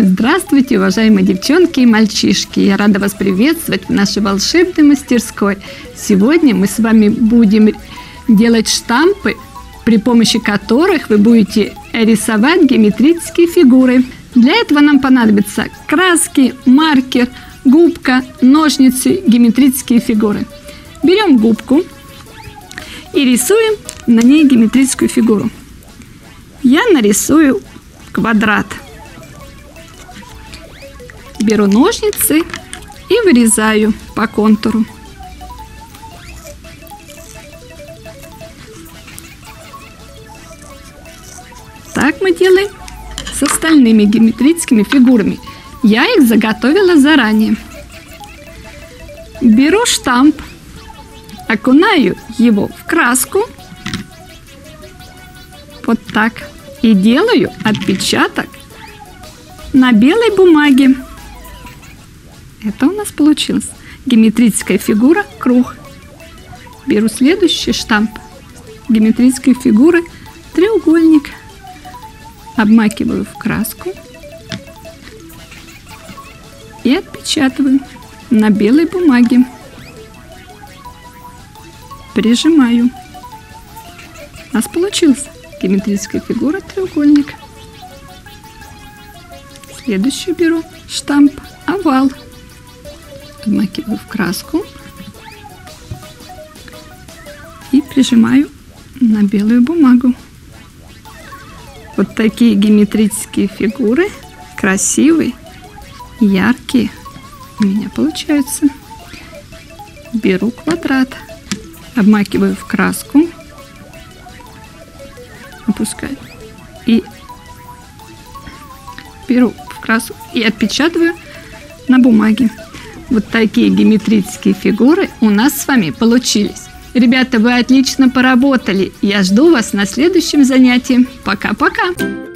Здравствуйте, уважаемые девчонки и мальчишки! Я рада вас приветствовать в нашей волшебной мастерской. Сегодня мы с вами будем делать штампы, при помощи которых вы будете рисовать геометрические фигуры. Для этого нам понадобятся краски, маркер, губка, ножницы, геометрические фигуры. Берем губку и рисуем на ней геометрическую фигуру. Я нарисую квадрат – беру ножницы и вырезаю по контуру. Так мы делаем с остальными геометрическими фигурами. Я их заготовила заранее. Беру штамп, окунаю его в краску, вот так, и делаю отпечаток на белой бумаге. Нас получилось. Геометрическая фигура – круг. Беру следующий штамп. Геометрической фигуры – треугольник. Обмакиваю в краску и отпечатываю на белой бумаге. Прижимаю. У нас получилась геометрическая фигура треугольник. Следующую беру штамп овал обмакиваю в краску и прижимаю на белую бумагу. Вот такие геометрические фигуры, красивые, яркие у меня получаются. Беру квадрат, обмакиваю в краску, опускаю и беру в краску и отпечатываю на бумаге. Вот такие геометрические фигуры у нас с вами получились. Ребята, вы отлично поработали. Я жду вас на следующем занятии. Пока-пока!